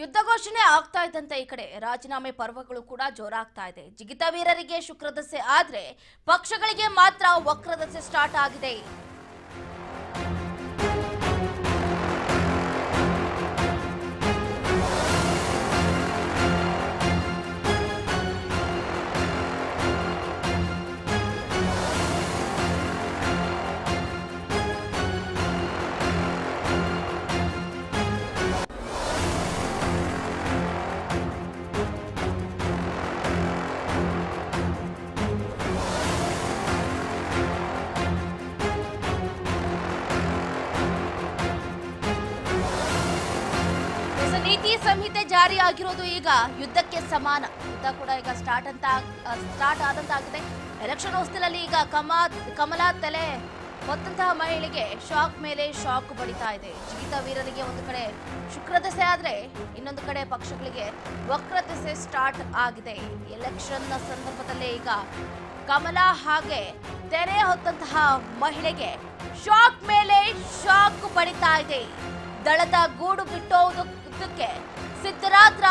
ಯುದ್ಧ ಘೋಷಣೆ ಆಗ್ತಾ ಇದ್ದಂತೆ ಈ ಕಡೆ. ರಾಜೀನಾಮೆ ಪರ್ವಗಳು ಕೂಡ ಜೋರಾಗ್ತಾ ಇದೆ. ಜಿಗಿತ ವೀರರಿಗೆ ಶುಕ್ರದಸೆ ಆದ್ರೆ ಪಕ್ಷಗಳಿಗೆ ಮಾತ್ರ ವಕ್ರದಸೆ ಸ್ಟಾರ್ಟ್ ಆಗಿದೆ. ನೀತಿ ಸಂಹಿತೆ ಜಾರಿ ಆಗಿರೋದು ಈಗ ಯುದ್ಧಕ್ಕೆ ಸಮಾನ. ಯುದ್ಧ ಕೂಡ ಈಗ ಸ್ಟಾರ್ಟ್ ಅಂತ ಸ್ಟಾರ್ಟ್ ಆದಂತಾಗಿದೆ ಎಲೆಕ್ಷನ್ ಹೊಸ್ತಿಲಲ್ಲಿ ಈಗ ಕಮಾ, ಕಮಲಾ ತಲೆ ಹೊತ್ತಂತಹ ಮಹಿಳೆಗೆ ಶಾಕ್ ಮೇಲೆ ಶಾಕ್ ಬಡಿತಾ ಇದೆ. ಜಿಗಿತ ವೀರರಿಗೆ ಒಂದು ಕಡೆ ಶುಕ್ರದಸೆ ಆದ್ರೆ ಇನ್ನೊಂದು ಕಡೆ ಪಕ್ಷಗಳಿಗೆ ವಕ್ರದಸೆ ಸ್ಟಾರ್ಟ್ ಆಗಿದೆ. ಎಲೆಕ್ಷನ್ ಸಂದರ್ಭದಲ್ಲೇ ಈಗ ಕಮಲಾ ಹಾಗೆ ತೆರೆ ಹೊತ್ತಂತಹ ಮಹಿಳೆಗೆ ಶಾಕ್ ಮೇಲೆ ಶಾಕ್ ಬಡಿತಾ ಇದೆ. ದಳದ ಗೂಡು ಬಿಟ್ಟೋದಕ್ಕೆ ಸಿದ್ದರಾದ್ರ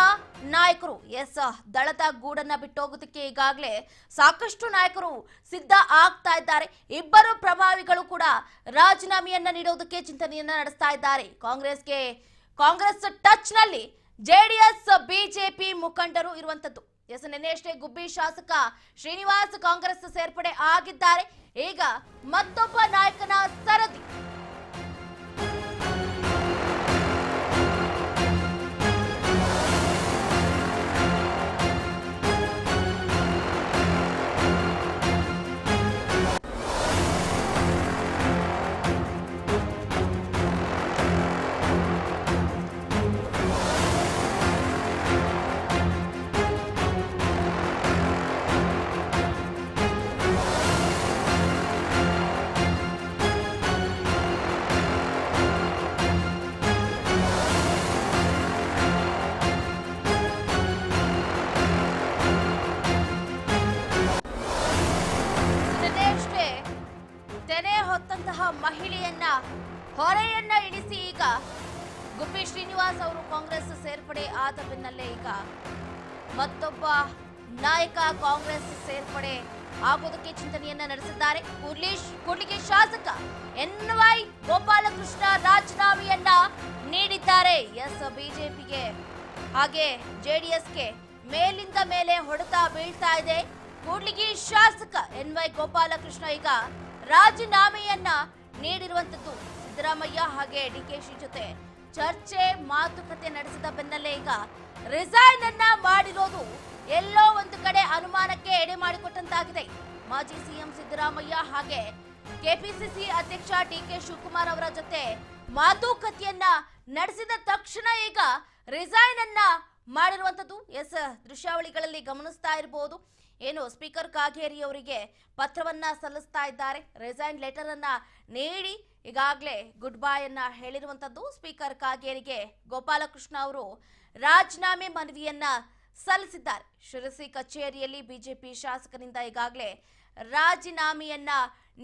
ನಾಯಕರು. ಎಸ್, ದಳದ ಗೂಡನ್ನ ಬಿಟ್ಟೋಗೋದಕ್ಕೆ ಈಗಾಗಲೇ ಸಾಕಷ್ಟು ನಾಯಕರು ಸಿದ್ಧ ಆಗ್ತಾ ಇದ್ದಾರೆ. ಇಬ್ಬರು ಪ್ರಭಾವಿಗಳು ಕೂಡ ರಾಜೀನಾಮೆಯನ್ನ ನೀಡೋದಕ್ಕೆ ಚಿಂತನೆಯನ್ನ ನಡೆಸ್ತಾ ಇದ್ದಾರೆ. ಕಾಂಗ್ರೆಸ್ಗೆ ಕಾಂಗ್ರೆಸ್ ಟಚ್ನಲ್ಲಿ ಜೆಡಿಎಸ್, ಬಿಜೆಪಿ ಮುಖಂಡರು ಇರುವಂತದ್ದು. ಎಸ್ ನಿನ್ನೆಯಷ್ಟೇ ಗುಬ್ಬಿ ಶಾಸಕ ಶ್ರೀನಿವಾಸ್ ಕಾಂಗ್ರೆಸ್ ಸೇರ್ಪಡೆ ಆಗಿದ್ದಾರೆ. ಈಗ ಮತ್ತೊಬ್ಬ ನಾಯಕನ ಸರದಿ. ಆದ ಬೆನ್ನಲ್ಲೇ ಈಗ ಮತ್ತೊಬ್ಬ ನಾಯಕ ಕಾಂಗ್ರೆಸ್ ಸೇರ್ಪಡೆ ಆಗೋದಕ್ಕೆ ಚಿಂತನೆಯನ್ನ ನಡೆಸಿದ್ದಾರೆ. ಕೂಡ್ಲಿಶ್, ಕೂಡ್ಲಿಗೆ ಶಾಸಕ ಎನ್ ವೈ ಗೋಪಾಲಕೃಷ್ಣ ರಾಜೀನಾಮೆಯನ್ನ ನೀಡಿದ್ದಾರೆ. ಎಸ್, ಬಿಜೆಪಿಗೆ. ಹಾಗೆ ಜೆಡಿಎಸ್ಗೆ ಮೇಲಿಂದ ಮೇಲೆ ಹೊಡೆತ ಬೀಳ್ತಾ ಇದೆ. ಕೂಡ್ಲಿಗಿ ಶಾಸಕ ಎನ್ ವೈ ಗೋಪಾಲಕೃಷ್ಣ ಈಗ ರಾಜೀನಾಮೆಯನ್ನ ನೀಡಿರುವಂತದ್ದು ಸಿದ್ದರಾಮಯ್ಯ ಹಾಗೆ ಡಿಕೆಶಿ ಜೊತೆ. ಚರ್ಚೆ, ಮಾತುಕತೆ ನಡೆಸಿದ ಬೆನ್ನಲ್ಲೇ ಈಗ ರಿಸೈನ್ ಅನ್ನ ಮಾಡಿರೋದು ಎಲ್ಲೋ ಒಂದು ಕಡೆ ಅನುಮಾನಕ್ಕೆ ಎಡೆ ಮಾಡಿಕೊಟ್ಟಂತಾಗಿದೆ. ಮಾಜಿ ಸಿಎಂ ಸಿದ್ದರಾಮಯ್ಯ ಹಾಗೆ ಕೆಪಿಸಿಸಿ ಅಧ್ಯಕ್ಷ ಡಿ ಕೆ ಶಿವಕುಮಾರ್ ಅವರ ಜೊತೆ ಮಾತುಕತೆಯನ್ನ ನಡೆಸಿದ ತಕ್ಷಣ ಈಗ ರಿಸೈನ್ ಅನ್ನ ಮಾಡಿರುವಂತದ್ದು. ಎಸ್, ದೃಶ್ಯಾವಳಿಗಳಲ್ಲಿ ಗಮನಿಸ್ತಾ ಇರಬಹುದು ಏನು, ಸ್ಪೀಕರ್ ಕಾಗೇರಿ ಅವರಿಗೆ ಪತ್ರವನ್ನ ಸಲ್ಲಿಸ್ತಾ ಇದ್ದಾರೆ. ರಿಸೈನ್ ಲೆಟರ್ ಅನ್ನ ನೀಡಿ ಈಗಾಗಲೇ ಗುಡ್ ಬೈ ಅನ್ನ ಹೇಳಿರುವಂತದ್ದು ಸ್ಪೀಕರ್ ಕಾಗೇರಿಗೆ ಗೋಪಾಲಕೃಷ್ಣ ಅವರು ರಾಜೀನಾಮೆ ಮನವಿಯನ್ನ ಸಲ್ಲಿಸಿದ್ದಾರೆ. ಶಿರಸಿ ಕಚೇರಿಯಲ್ಲಿ ಬಿಜೆಪಿ ಶಾಸಕರಿಂದ ಈಗಾಗಲೇ ರಾಜೀನಾಮೆಯನ್ನ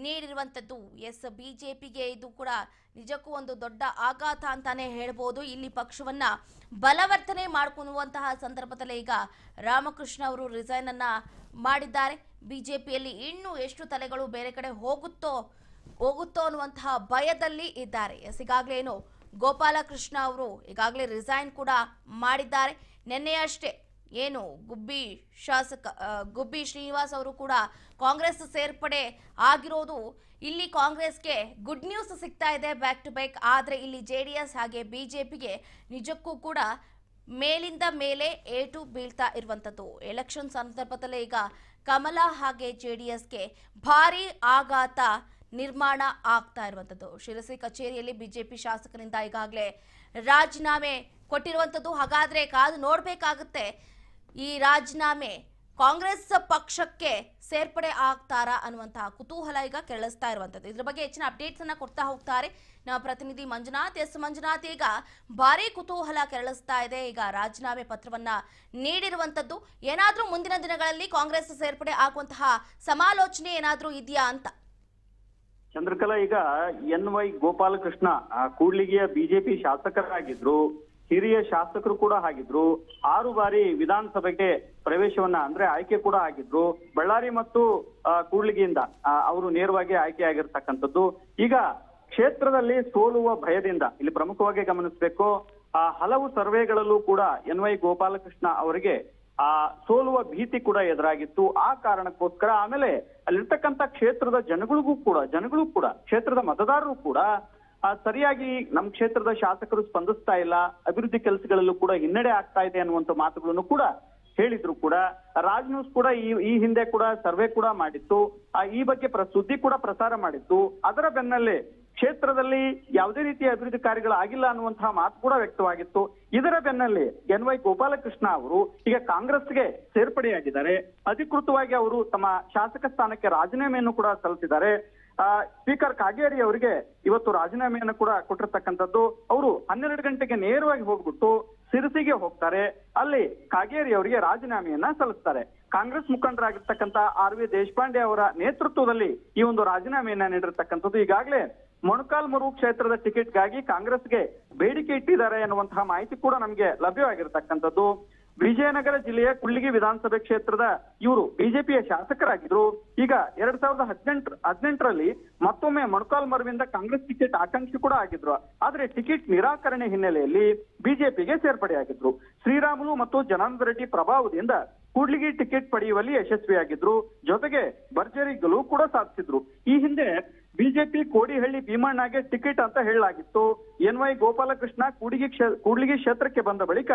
ನೀಡಿರುವಂತದ್ದು. ಎಸ್ ಬಿಜೆಪಿಗೆ ಇದು ಕೂಡ ನಿಜಕ್ಕೂ ಒಂದು ದೊಡ್ಡ ಆಘಾತ ಅಂತಾನೆ ಹೇಳ್ಬೋದು. ಇಲ್ಲಿ ಪಕ್ಷವನ್ನ ಬಲವರ್ತನೆ ಮಾಡ್ಕೊಳ್ಳುವಂತಹ ಸಂದರ್ಭದಲ್ಲಿ ಈಗ ರಾಮಕೃಷ್ಣ ಅವರು ರಿಸೈನ್ ಅನ್ನ ಮಾಡಿದ್ದಾರೆ. ಬಿಜೆಪಿಯಲ್ಲಿ ಇನ್ನೂ ಎಷ್ಟು ತಲೆಗಳು ಬೇರೆ ಕಡೆ ಹೋಗುತ್ತೋ ಹೋಗುತ್ತೋ ಅನ್ನುವಂತಹ ಭಯದಲ್ಲಿ ಇದ್ದಾರೆ. ಎಸ್ ಈಗಾಗಲೇ ಏನು, ಗೋಪಾಲಕೃಷ್ಣ ಅವರು ಈಗಾಗಲೇ ರಿಸೈನ್ ಕೂಡ ಮಾಡಿದ್ದಾರೆ. ನಿನ್ನೆಯಷ್ಟೇ ಏನು, ಗುಬ್ಬಿ ಶಾಸಕ ಗುಬ್ಬಿ ಶ್ರೀನಿವಾಸ್ ಅವರು ಕೂಡ ಕಾಂಗ್ರೆಸ್ ಸೇರ್ಪಡೆ ಆಗಿರೋದು. ಇಲ್ಲಿ ಕಾಂಗ್ರೆಸ್ಗೆ ಗುಡ್ ನ್ಯೂಸ್ ಸಿಗ್ತಾ ಇದೆ ಬ್ಯಾಕ್ ಟು ಬ್ಯಾಕ್ ಆದರೆ ಇಲ್ಲಿ ಜೆ ಡಿ ಎಸ್ ಹಾಗೆ ಪಿಗೆ ನಿಜಕ್ಕೂ ಕೂಡ ಮೇಲಿಂದ ಮೇಲೆ ಏಟು ಬೀಳ್ತಾ ಇರುವಂಥದ್ದು. ಎಲೆಕ್ಷನ್ ಸಂದರ್ಭದಲ್ಲೇ ಈಗ ಕಮಲ ಹಾಗೆ ಜೆ ಡಿ ಎಸ್ಗೆ ಭಾರೀ ಆಘಾತ ನಿರ್ಮಾಣ ಆಗ್ತಾ ಇರುವಂಥದ್ದು. ಶಿರಸಿ ಕಚೇರಿಯಲ್ಲಿ ಬಿಜೆಪಿ ಶಾಸಕರಿಂದ ಈಗಾಗಲೇ ರಾಜೀನಾಮೆ ಕೊಟ್ಟಿರುವಂಥದ್ದು. ಹಾಗಾದ್ರೆ ಕಾದು ನೋಡಬೇಕಾಗುತ್ತೆ, ಈ ರಾಜೀನಾಮೆ ಕಾಂಗ್ರೆಸ್ ಪಕ್ಷಕ್ಕೆ ಸೇರ್ಪಡೆ ಆಗ್ತಾರಾ ಅನ್ನುವಂತಹ ಕುತೂಹಲ ಈಗ ಕೆಳಸ್ತಾ ಇರುವಂತದ್ದು ಇದ್ರ ಬಗ್ಗೆ ಹೆಚ್ಚಿನ ಅಪ್ಡೇಟ್ಸ್ ಅನ್ನ ಕೊಡ್ತಾ ಹೋಗ್ತಾರೆ ನಮ್ಮ ಪ್ರತಿನಿಧಿ ಮಂಜುನಾಥ್. ಎಸ್ ಮಂಜುನಾಥ್, ಈಗ ಭಾರಿ ಕುತೂಹಲ ಕೆರಳಿಸ್ತಾ ಇದೆ. ಈಗ ರಾಜೀನಾಮೆ ಪತ್ರವನ್ನ ನೀಡಿರುವಂತದ್ದು ಏನಾದರೂ ಮುಂದಿನ ದಿನಗಳಲ್ಲಿ ಕಾಂಗ್ರೆಸ್ ಸೇರ್ಪಡೆ ಆಗುವಂತಹ ಸಮಾಲೋಚನೆ ಏನಾದರೂ ಇದೆಯಾ ಅಂತ? ಚಂದ್ರಕಲಾ, ಈಗ ಎನ್ ವೈ ಗೋಪಾಲಕೃಷ್ಣ ಕೂಡ್ಲಿಗಿಯ ಬಿಜೆಪಿ ಶಾಸಕರಾಗಿದ್ರು, ಹಿರಿಯ ಶಾಸಕರು ಕೂಡ ಆಗಿದ್ರು, ಆರು ಬಾರಿ ವಿಧಾನಸಭೆಗೆ ಪ್ರವೇಶವನ್ನ ಅಂದ್ರೆ ಆಯ್ಕೆ ಕೂಡ ಆಗಿದ್ರು, ಬಳ್ಳಾರಿ ಮತ್ತು ಕೂಡ್ಲಿಗಿಯಿಂದ ಅವರು ನೇರವಾಗಿ ಆಯ್ಕೆ ಆಗಿರ್ತಕ್ಕಂಥದ್ದು ಈಗ ಕ್ಷೇತ್ರದಲ್ಲಿ ಸೋಲುವ ಭಯದಿಂದ, ಇಲ್ಲಿ ಪ್ರಮುಖವಾಗಿ ಗಮನಿಸಬೇಕು ಹಲವು ಸರ್ವೆಗಳಲ್ಲೂ ಕೂಡ ಎನ್ ವೈ ಗೋಪಾಲಕೃಷ್ಣ ಅವರಿಗೆ ಆ ಸೋಲುವ ಭೀತಿ ಕೂಡ ಎದುರಾಗಿತ್ತು. ಆ ಕಾರಣಕ್ಕೋಸ್ಕರ ಆಮೇಲೆ ಅಲ್ಲಿರ್ತಕ್ಕಂಥ ಕ್ಷೇತ್ರದ ಜನಗಳಿಗೂ ಕೂಡ, ಜನಗಳು ಕೂಡ, ಕ್ಷೇತ್ರದ ಮತದಾರರು ಕೂಡ ಸರಿಯಾಗಿ ನಮ್ಮ ಕ್ಷೇತ್ರದ ಶಾಸಕರು ಸ್ಪಂದಿಸ್ತಾ ಇಲ್ಲ. ಅಭಿವೃದ್ಧಿ ಕೆಲಸಗಳಲ್ಲೂ ಕೂಡ ಹಿನ್ನಡೆ ಆಗ್ತಾ ಇದೆ ಅನ್ನುವಂಥ ಮಾತುಗಳನ್ನು ಕೂಡ ಹೇಳಿದ್ರು ಕೂಡ. ರಾಜ್ ನ್ಯೂಸ್ ಕೂಡ ಈ ಈ ಹಿಂದೆ ಕೂಡ ಸರ್ವೆ ಕೂಡ ಮಾಡಿತ್ತು. ಈ ಬಗ್ಗೆ ಸುದ್ದಿ ಕೂಡ ಪ್ರಸಾರ ಮಾಡಿತ್ತು. ಅದರ ಬೆನ್ನಲ್ಲೇ ಕ್ಷೇತ್ರದಲ್ಲಿ ಯಾವುದೇ ರೀತಿಯ ಅಭಿವೃದ್ಧಿ ಕಾರ್ಯಗಳು ಆಗಿಲ್ಲ ಅನ್ನುವಂತಹ ಮಾತು ಕೂಡ ವ್ಯಕ್ತವಾಗಿತ್ತು. ಇದರ ಬೆನ್ನಲ್ಲಿ ಎನ್ ವೈ ಗೋಪಾಲಕೃಷ್ಣ ಅವರು ಈಗ ಕಾಂಗ್ರೆಸ್ಗೆ ಸೇರ್ಪಡೆಯಾಗಿದ್ದಾರೆ. ಅಧಿಕೃತವಾಗಿ ಅವರು ತಮ್ಮ ಶಾಸಕ ಸ್ಥಾನಕ್ಕೆ ರಾಜೀನಾಮೆಯನ್ನು ಕೂಡ ಸಲ್ಲಿಸಿದ್ದಾರೆ. ಸ್ಪೀಕರ್ ಕಾಗೇರಿ ಅವರಿಗೆ ಇವತ್ತು ರಾಜೀನಾಮೆಯನ್ನು ಕೂಡ ಕೊಟ್ಟಿರ್ತಕ್ಕಂಥದ್ದು. ಅವರು ಹನ್ನೆರಡು ಗಂಟೆಗೆ ನೇರವಾಗಿ ಹೋಗ್ಬಿಟ್ಟು ಸಿರಸಿಗೆ ಹೋಗ್ತಾರೆ. ಅಲ್ಲಿ ಕಾಗೇರಿ ಅವರಿಗೆ ರಾಜೀನಾಮೆಯನ್ನ ಸಲ್ಲಿಸ್ತಾರೆ. ಕಾಂಗ್ರೆಸ್ ಮುಖಂಡರಾಗಿರ್ತಕ್ಕಂಥ ಆರ್ ವಿ ದೇಶಪಾಂಡೆ ಅವರ ನೇತೃತ್ವದಲ್ಲಿ ಈ ಒಂದು ರಾಜೀನಾಮೆಯನ್ನ ನೀಡಿರ್ತಕ್ಕಂಥದ್ದು. ಈಗಾಗಲೇ ಮೊಣಕಾಲ್ಮುರು ಕ್ಷೇತ್ರದ ಟಿಕೆಟ್ಗಾಗಿ ಕಾಂಗ್ರೆಸ್ಗೆ ಬೇಡಿಕೆ ಇಟ್ಟಿದ್ದಾರೆ ಅನ್ನುವಂತಹ ಮಾಹಿತಿ ಕೂಡ ನಮಗೆ ಲಭ್ಯವಾಗಿರ್ತಕ್ಕಂಥದ್ದು. ವಿಜಯನಗರ ಜಿಲ್ಲೆಯ ಕುಳ್ಳಿಗಿ ವಿಧಾನಸಭೆ ಕ್ಷೇತ್ರದ ಇವರು ಬಿಜೆಪಿಯ ಶಾಸಕರಾಗಿದ್ರು. ಈಗ ಎರಡ್ ಸಾವಿರದ ಹದಿನೆಂಟು ಹದಿನೆಂಟರಲ್ಲಿ ಮತ್ತೊಮ್ಮೆ ಮೊಣಕಾಲ್ಮರುವಿಂದ ಕಾಂಗ್ರೆಸ್ ಟಿಕೆಟ್ ಆಕಾಂಕ್ಷಿ ಕೂಡ ಆಗಿದ್ರು. ಆದ್ರೆ ಟಿಕೆಟ್ ನಿರಾಕರಣೆ ಹಿನ್ನೆಲೆಯಲ್ಲಿ ಬಿಜೆಪಿಗೆ ಸೇರ್ಪಡೆಯಾಗಿದ್ರು. ಶ್ರೀರಾಮುಲು ಮತ್ತು ಜನಾರ್ದನ ರೆಡ್ಡಿ ಪ್ರಭಾವದಿಂದ ಕೂಡ್ಲಿಗಿ ಟಿಕೆಟ್ ಪಡೆಯುವಲ್ಲಿ ಯಶಸ್ವಿಯಾಗಿದ್ರು. ಜೊತೆಗೆ ಭರ್ಜರಿ ಗೆಲುವು ಕೂಡ ಸಾಧಿಸಿದ್ರು. ಈ ಹಿಂದೆ ಬಿಜೆಪಿ ಕೋಡಿಹಳ್ಳಿ ಭೀಮಣ್ಣಗೆ ಟಿಕೆಟ್ ಅಂತ ಹೇಳಲಾಗಿತ್ತು. ಎನ್ ವೈ ಗೋಪಾಲಕೃಷ್ಣ ಕೂಡಿಗಿ ಕೂಡ್ಲಿಗಿ ಕ್ಷೇತ್ರಕ್ಕೆ ಬಂದ ಬಳಿಕ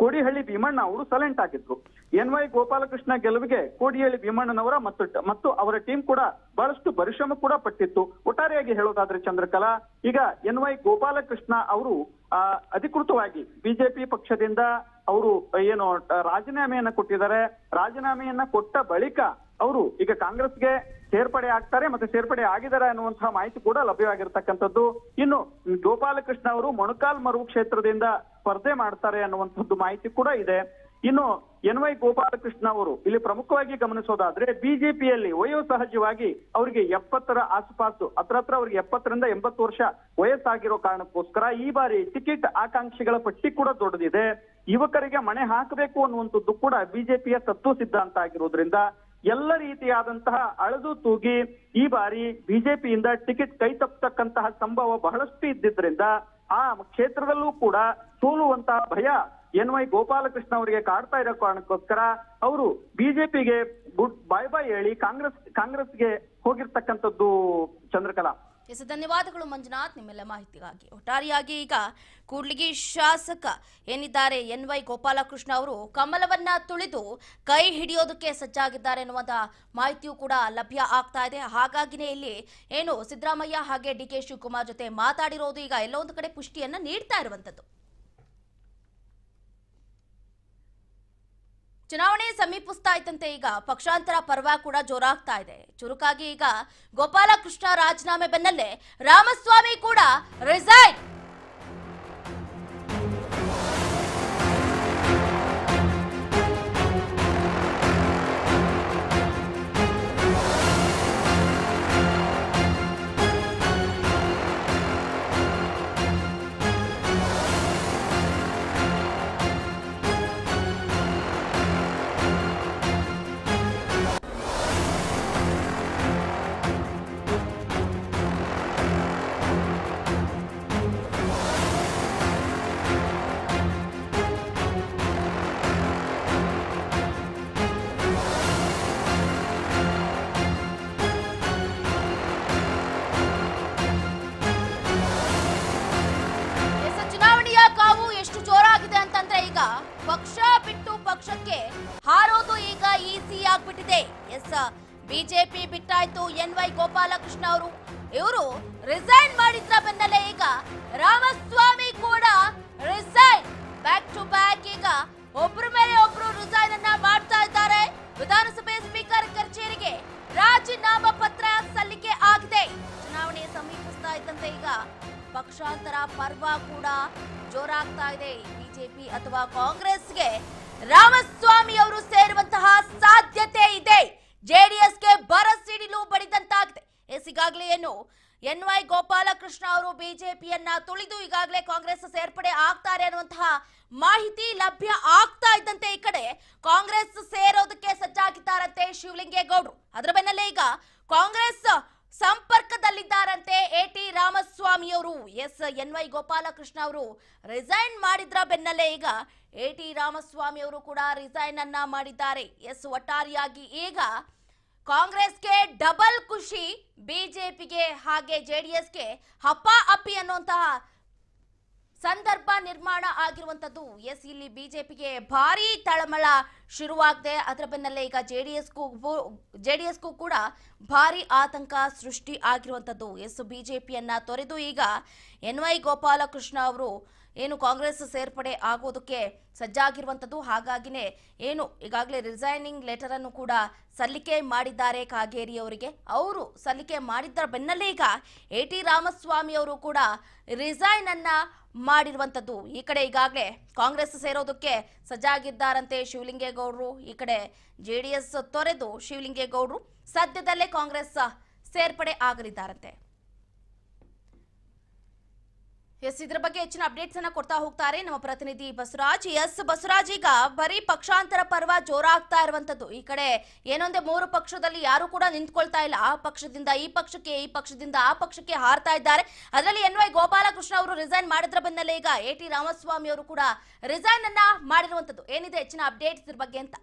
ಕೋಡಿಹಳ್ಳಿ ಭೀಮಣ್ಣ ಅವರು ಸೈಲೆಂಟ್ ಆಗಿದ್ರು. ಎನ್ ವೈ ಗೋಪಾಲಕೃಷ್ಣ ಗೆಲುವಿಗೆ ಕೋಡಿಹಳ್ಳಿ ಭೀಮಣ್ಣನವರ ಮತ್ತು ಮತ್ತು ಅವರ ಟೀಮ್ ಕೂಡ ಬಹಳಷ್ಟು ಪರಿಶ್ರಮ ಕೂಡ ಪಟ್ಟಿತ್ತು. ಒಟ್ಟಾರೆಯಾಗಿ ಹೇಳೋದಾದ್ರೆ ಚಂದ್ರಕಲಾ, ಈಗ ಎನ್ ವೈ ಗೋಪಾಲಕೃಷ್ಣ ಅವರು ಅಧಿಕೃತವಾಗಿ ಬಿಜೆಪಿ ಪಕ್ಷದಿಂದ ಅವರು ಏನು, ರಾಜೀನಾಮೆಯನ್ನ ಕೊಟ್ಟಿದ್ದಾರೆ. ರಾಜೀನಾಮೆಯನ್ನ ಕೊಟ್ಟ ಬಳಿಕ ಅವರು ಈಗ ಕಾಂಗ್ರೆಸ್ಗೆ ಸೇರ್ಪಡೆ ಆಗ್ತಾರೆ ಮತ್ತೆ ಸೇರ್ಪಡೆ ಆಗಿದ್ದಾರೆ ಅನ್ನುವಂತಹ ಮಾಹಿತಿ ಕೂಡ ಲಭ್ಯವಾಗಿರ್ತಕ್ಕಂಥದ್ದು. ಇನ್ನು ಗೋಪಾಲಕೃಷ್ಣ ಅವರು ಮೊಣಕಾಲ್ ಮರು ಕ್ಷೇತ್ರದಿಂದ ಸ್ಪರ್ಧೆ ಮಾಡ್ತಾರೆ ಅನ್ನುವಂಥದ್ದು ಮಾಹಿತಿ ಕೂಡ ಇದೆ. ಇನ್ನು ಎನ್ ವೈ ಗೋಪಾಲಕೃಷ್ಣ ಅವರು ಇಲ್ಲಿ ಪ್ರಮುಖವಾಗಿ ಗಮನಿಸೋದಾದ್ರೆ ಬಿಜೆಪಿಯಲ್ಲಿ ವಯೋಸಹಜವಾಗಿ ಅವರಿಗೆ ಎಪ್ಪತ್ತರ ಆಸುಪಾಸು, ಹತ್ರ ಹತ್ರ ಅವ್ರಿಗೆ ಎಪ್ಪತ್ತರಿಂದ ಎಂಬತ್ತು ವರ್ಷ ವಯಸ್ಸಾಗಿರೋ ಕಾರಣಕ್ಕೋಸ್ಕರ ಈ ಬಾರಿ ಟಿಕೆಟ್ ಆಕಾಂಕ್ಷಿಗಳ ಪಟ್ಟಿ ಕೂಡ ದೊಡ್ಡದಿದೆ. ಯುವಕರಿಗೆ ಮಣೆ ಹಾಕಬೇಕು ಅನ್ನುವಂಥದ್ದು ಕೂಡ ಬಿಜೆಪಿಯ ತತ್ವ ಸಿದ್ಧಾಂತ ಆಗಿರೋದ್ರಿಂದ ಎಲ್ಲ ರೀತಿಯಾದಂತಹ ಅಳದು ತೂಗಿ ಈ ಬಾರಿ ಬಿಜೆಪಿಯಿಂದ ಟಿಕೆಟ್ ಕೈ ತಪ್ಪತಕ್ಕಂತಹ ಸಂಭವ ಬಹಳಷ್ಟು ಇದ್ದಿದ್ರಿಂದ ಆ ಕ್ಷೇತ್ರದಲ್ಲೂ ಕೂಡ ಸೋಲುವಂತಹ ಭಯ ಎನ್ ವೈ ಗೋಪಾಲಕೃಷ್ಣ ಅವರಿಗೆ ಕಾಡ್ತಾ ಇರೋ ಕಾರಣಕ್ಕೋಸ್ಕರ ಅವರು ಬಿಜೆಪಿಗೆ ಬಾಯ್ ಬಾಯ್ ಹೇಳಿ ಕಾಂಗ್ರೆಸ್ ಕಾಂಗ್ರೆಸ್ಗೆ ಹೋಗಿರ್ತಕ್ಕಂಥದ್ದು ಚಂದ್ರಕಲಾ. ಎಸ್, ಧನ್ಯವಾದಗಳು ಮಂಜುನಾಥ್, ನಿಮ್ಮೆಲ್ಲ ಮಾಹಿತಿಗಾಗಿ. ಒಟ್ಟಾರೆಯಾಗಿ ಈಗ ಕೂಡ್ಲಿಗಿ ಶಾಸಕ ಏನಿದ್ದಾರೆ ಎನ್ ವೈ ಗೋಪಾಲಕೃಷ್ಣ ಅವರು ಕಮಲವನ್ನ ತುಳಿದು ಕೈ ಹಿಡಿಯೋದಕ್ಕೆ ಸಜ್ಜಾಗಿದ್ದಾರೆ ಎನ್ನುವಂತಹ ಮಾಹಿತಿಯೂ ಕೂಡ ಲಭ್ಯ ಆಗ್ತಾ ಇದೆ. ಹಾಗಾಗಿನೇ ಇಲ್ಲಿ ಏನು ಸಿದ್ದರಾಮಯ್ಯ ಹಾಗೆ ಡಿ ಕೆ ಶಿವಕುಮಾರ್ ಜೊತೆ ಮಾತಾಡಿರೋದು ಈಗ ಎಲ್ಲೋ ಒಂದು ಕಡೆ ಪುಷ್ಟಿಯನ್ನ ನೀಡ್ತಾ ಇರುವಂತದ್ದು. ಚುನಾವಣೆ ಸಮೀಪಿಸ್ತಾ ಇದ್ದಂತೆ ಈಗ. ಪಕ್ಷಾಂತರ ಪರ್ವ ಕೂಡ ಜೋರಾಗ್ತಾ ಇದೆ. ಚುರುಕಾಗಿ ಈಗ ಗೋಪಾಲಕೃಷ್ಣ ರಾಜೀನಾಮೆ ಬೆನ್ನಲ್ಲೇ ರಾಮಸ್ವಾಮಿ ಕೂಡ ರಿಸೈನ್ ಈಗ ಪಕ್ಷ ಬಿಟ್ಟು ಪಕ್ಷಕ್ಕೆ ಹಾರೋದು ಈಗ ಈಸಿ ಆಗ್ಬಿಟ್ಟಿದೆ. ಎಸ್, ಬಿಜೆಪಿ ಬಿಟ್ಟಾಯ್ತು ಎನ್ ವೈ ಗೋಪಾಲಕೃಷ್ಣ ಅವರು. ಇವರು ರಿಸೈನ್ ಮಾಡಿದ್ರ ಬೆನ್ನಲ್ಲೇ ಈಗ ರಾಮಸ್ವಾಮಿ ಕೂಡ ರಿಸೈನ್ ಬ್ಯಾಕ್ ಟು ಬ್ಯಾಕ್ ಈಗ ಒಬ್ರು ಮೇಲೆ ಒಬ್ರು ರಿಸೈನ್ ಅನ್ನ ಮಾಡ್ತಾ ಇದ್ದಾರೆ. ವಿಧಾನಸಭೆ ಸ್ಪೀಕರ್ ಕಚೇರಿಗೆ ರಾಜೀನಾಮಾ ಪತ್ರ ಸಲ್ಲಿಕೆ ಆಗಿದೆ. ಚುನಾವಣೆ ಸಮೀಪಿಸ್ತಾ ಇದ್ದಂತೆ ಈಗ ಪಕ್ಷಾಂತರ ಪರ್ವ ಕೂಡ ಜೋರಾಗ್ತಾ ಇದೆ. ಬಿಜೆಪಿ ಅಥವಾ ಕಾಂಗ್ರೆಸ್ಗೆ ರಾಮಸ್ವಾಮಿ ಅವರು ಸೇರುವಂತಹ ಸಾಧ್ಯತೆ ಇದೆ. ಜೆಡಿಎಸ್ಗೆ ಬರಸಿಡಿಲು ಬಡಿದಂತಾಗಿದೆ. ಎಸ್ ಈಗಾಗಲೇ ಏನು? ಎನ್ ವೈ ಗೋಪಾಲಕೃಷ್ಣ ಅವರು ಬಿಜೆಪಿಯನ್ನ ತುಳಿದು ಈಗಾಗಲೇ ಕಾಂಗ್ರೆಸ್ ಸೇರ್ಪಡೆ ಆಗ್ತಾರೆ ಅನ್ನುವಂತಹ ಮಾಹಿತಿ ಲಭ್ಯ ಆಗ್ತಾ ಇದ್ದಂತೆ ಈ ಕಡೆ. ಕಾಂಗ್ರೆಸ್ ಸೇರೋದಕ್ಕೆ ಸಜ್ಜಾಗಿದ್ದಾರಂತೆ ಶಿವಲಿಂಗೇಗೌಡರು. ಅದರ ಬೆನ್ನಲ್ಲೇ ಈಗ ಕಾಂಗ್ರೆಸ್ ಸಂಪರ್ಕದಲ್ಲಿದ್ದಾರಂತೆ ಎ ಟಿ ರಾಮಸ್ವಾಮಿ ಅವರು ಎಸ್, ಎನ್ ವೈ ಗೋಪಾಲಕೃಷ್ಣ ಅವರು ರಿಸೈನ್ ಮಾಡಿದ್ರ ಬೆನ್ನಲ್ಲೇ ಈಗ ಎ ಟಿ ರಾಮಸ್ವಾಮಿ ಅವರು ಕೂಡ ರಿಸೈನ್ ಅನ್ನ ಮಾಡಿದ್ದಾರೆ. ಎಸ್, ಒಟ್ಟಾರಿಯಾಗಿ ಈಗ ಕಾಂಗ್ರೆಸ್ಗೆ ಡಬಲ್ ಖುಷಿ, ಬಿಜೆಪಿಗೆ ಹಾಗೆ ಜೆಡಿಎಸ್ಗೆ ಹಪ್ಪ ಅಪ್ಪಿ ಅನ್ನುವಂತಹ ಸಂದರ್ಭ ನಿರ್ಮಾಣ ಆಗಿರುವಂತದ್ದು. ಎಸ್, ಇಲ್ಲಿ ಬಿಜೆಪಿಗೆ ಭಾರಿ ತಳಮಳ ಶುರುವಾಗಿದೆ ಅದರ ಬೆನ್ನಲ್ಲೇ ಈಗ ಜೆಡಿಎಸ್ಗೂ ಜೆಡಿಎಸ್ಗೂ ಕೂಡ ಭಾರಿ ಆತಂಕ ಸೃಷ್ಟಿ ಆಗಿರುವಂಥದ್ದು. ಎಸ್, ಬಿಜೆಪಿಯನ್ನ ತೊರೆದು ಈಗ ಎನ್ ವೈ ಗೋಪಾಲಕೃಷ್ಣ ಅವರು ಏನು ಕಾಂಗ್ರೆಸ್ ಸೇರ್ಪಡೆ ಆಗೋದಕ್ಕೆ ಸಜ್ಜಾಗಿರುವಂಥದ್ದು, ಹಾಗಾಗಿನೇ ಏನು ಈಗಾಗಲೇ ರಿಸೈನಿಂಗ್ ಲೆಟರ್ ಅನ್ನು ಕೂಡ ಸಲ್ಲಿಕೆ ಮಾಡಿದ್ದಾರೆ ಕಾಗೇರಿ ಅವರಿಗೆ. ಅವರು ಸಲ್ಲಿಕೆ ಮಾಡಿದ್ದರ ಬೆನ್ನಲ್ಲೇ ಈಗ ಎ ಟಿ ರಾಮಸ್ವಾಮಿ ಅವರು ಕೂಡ ರಿಸೈನ್ ಅನ್ನ ಮಾಡಿರುವಂಥದ್ದು. ಈ ಕಡೆ ಈಗಾಗಲೇ ಕಾಂಗ್ರೆಸ್ ಸೇರೋದಕ್ಕೆ ಸಜ್ಜಾಗಿದ್ದಾರಂತೆ ಶಿವಲಿಂಗೇಗೌಡರು. ಈ ಕಡೆ ಜೆಡಿಎಸ್ ತೊರೆದು ಶಿವಲಿಂಗೇಗೌಡರು ಸದ್ಯದಲ್ಲೇ ಕಾಂಗ್ರೆಸ್ ಸೇರ್ಪಡೆ ಆಗಲಿದ್ದಾರಂತೆ. ಎಸ್, ಇದ್ರ ಬಗ್ಗೆ ಹೆಚ್ಚಿನ ಅಪ್ಡೇಟ್ಸ್ ಅನ್ನ ಕೊಡ್ತಾ ಹೋಗ್ತಾರೆ ನಮ್ಮ ಪ್ರತಿನಿಧಿ ಬಸವರಾಜ್. ಎಸ್, ಬಸವರಾಜ್, ಈಗ ಬರೀ ಪಕ್ಷಾಂತರ ಪರ್ವ ಜೋರಾಗ್ತಾ ಇರುವಂತದ್ದು. ಈ ಕಡೆ ಏನೊಂದೇ ಮೂರು ಪಕ್ಷದಲ್ಲಿ ಯಾರು ಕೂಡ ನಿಂತ್ಕೊಳ್ತಾ ಇಲ್ಲ. ಆ ಪಕ್ಷದಿಂದ ಈ ಪಕ್ಷಕ್ಕೆ, ಈ ಪಕ್ಷದಿಂದ ಆ ಪಕ್ಷಕ್ಕೆ ಹಾರ್ತಾ ಇದ್ದಾರೆ. ಅದರಲ್ಲಿ ಎನ್ ವೈ ಗೋಪಾಲಕೃಷ್ಣ ಅವರು ರಿಸೈನ್ ಮಾಡಿದ್ರ ಬೆನ್ನಲ್ಲೇ ಈಗ ಎ ಟಿ ರಾಮಸ್ವಾಮಿ ಅವರು ಕೂಡ ರಿಸೈನ್ ಅನ್ನ ಮಾಡಿರುವಂತದ್ದು. ಏನಿದೆ ಹೆಚ್ಚಿನ ಅಪ್ಡೇಟ್ಸ್ ಇದ್ರ ಬಗ್ಗೆ ಅಂತ?